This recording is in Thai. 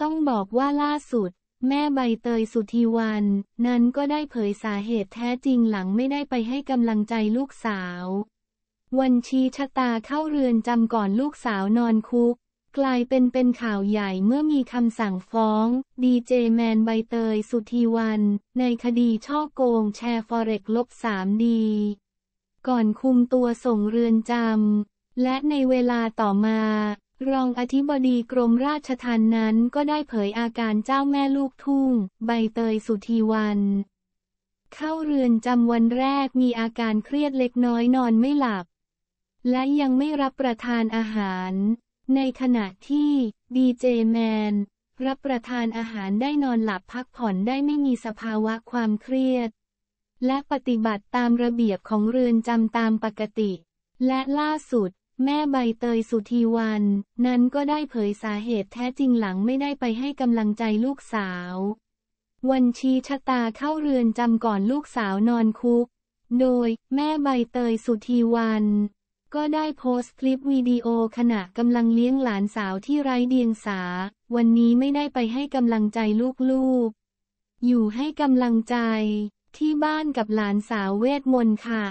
ต้องบอกว่าล่าสุด แม่ใบเตยสุธีวัน นั้นก็ได้เผยสาเหตุแท้จริงหลังไม่ได้ไปให้กำลังใจลูกสาว วันชี้ชะตาเข้าเรือนจำก่อนลูกสาวนอนคุก กลายเป็นเป็นข่าวใหญ่เมื่อมีคำสั่งฟ้อง ดีเจแมนใบเตยสุธีวัน ในคดีช่อโกงแชร์ฟอเร็กลบ3ดีก่อนคุมตัวส่งเรือนจำและในเวลาต่อมา รองอธิบดีกรมราชทัณฑ์นั้นก็ได้เผยอาการเจ้าแม่ลูกทุ่ง ใบเตยสุธีวัน เข้าเรือนจำวันแรกมีอาการเครียดเล็กน้อยนอนไม่หลับ และยังไม่รับประทานอาหาร ในขณะที่ดีเจแมนรับประทานอาหารได้นอนหลับพักผ่อนได้ไม่มีสภาวะความเครียด และปฏิบัติตามระเบียบของเรือนจำตามปกติ และล่าสุด แม่ใบเตยสุธีวัน นั้นก็ได้เผยสาเหตุแท้จริงหลังไม่ได้ไปให้กำลังใจลูกสาว วันชี้ชะตาเข้าเรือนจำก่อนลูกสาวนอนคุก โดยแม่ใบเตยสุธีวัน ก็ได้โพสต์คลิปวิดีโอขณะกำลังเลี้ยงหลานสาวที่ไร้เดียงสา วันนี้ไม่ได้ไปให้กำลังใจลูกๆ อยู่ให้กำลังใจที่บ้านกับหลานสาวเวทมนต์ค่ะ